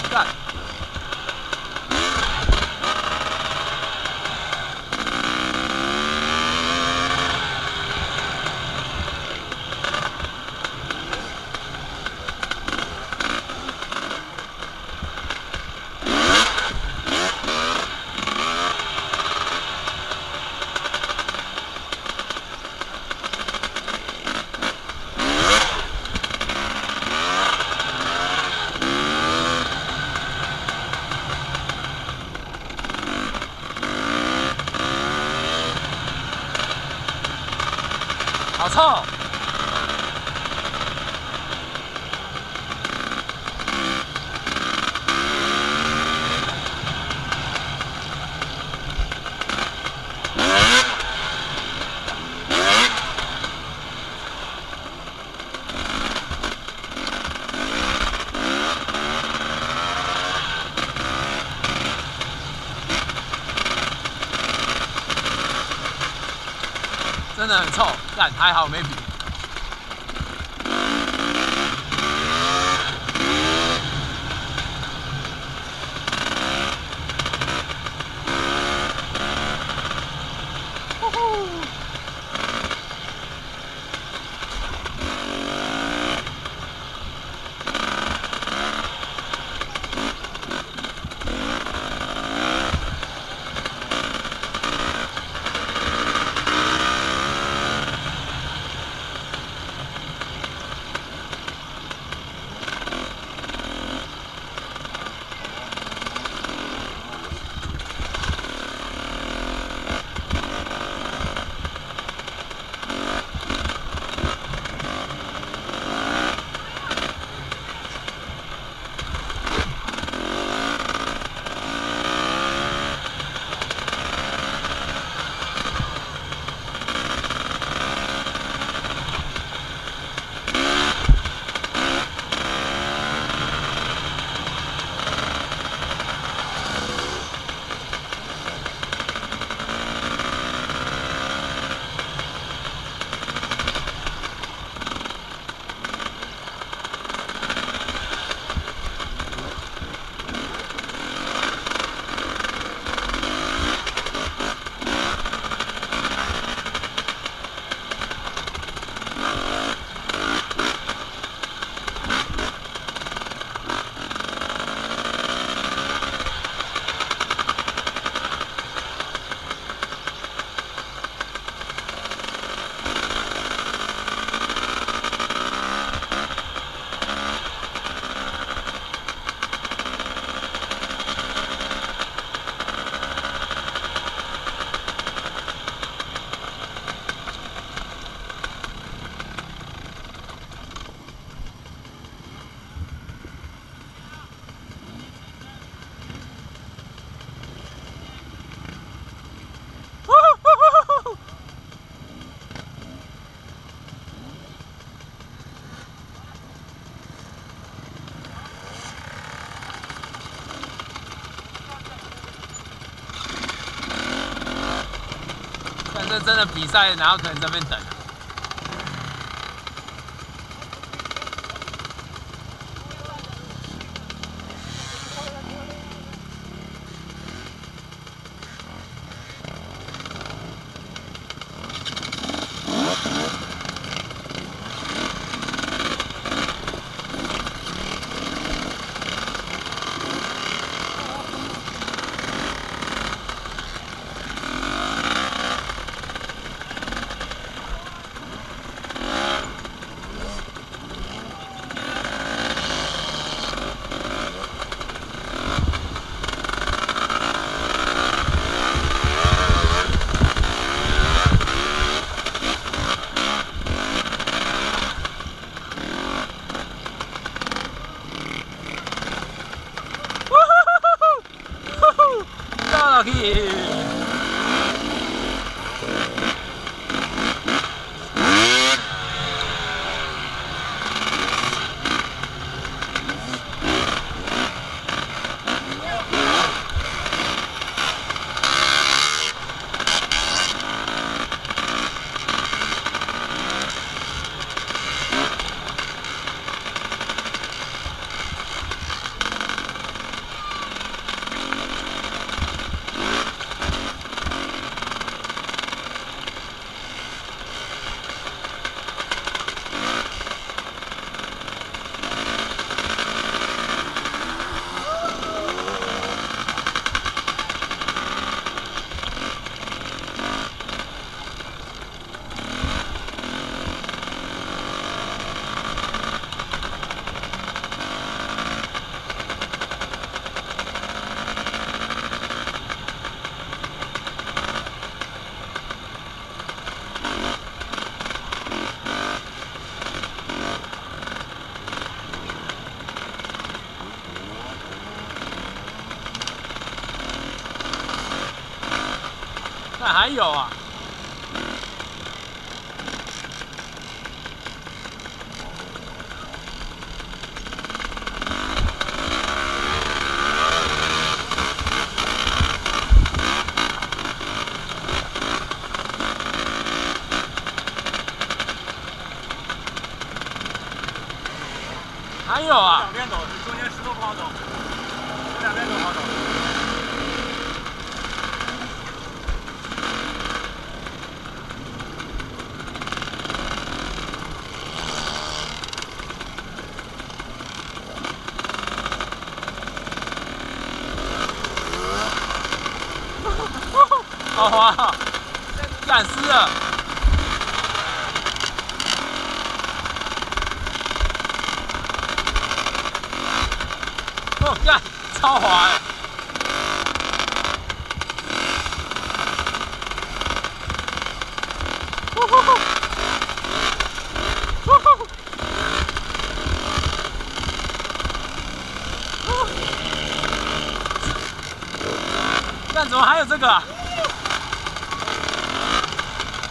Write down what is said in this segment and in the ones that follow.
Oh, God. 真的很臭，但还好没比。这真的比赛，然后可能在那边等。还有啊。还有啊，两边走，中间石头不好走，两边走好走。超滑，干湿了。哦，干，超滑哎！呼呼呼！呼呼呼！干，怎么还有这个啊？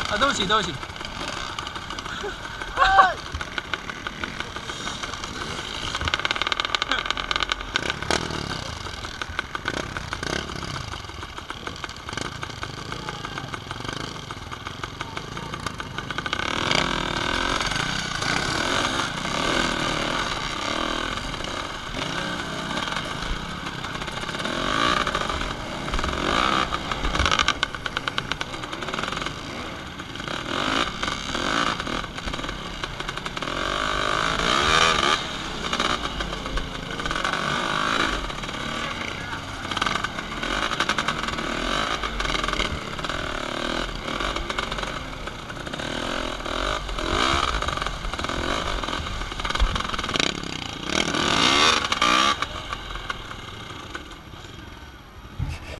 啊，对不起，对不起。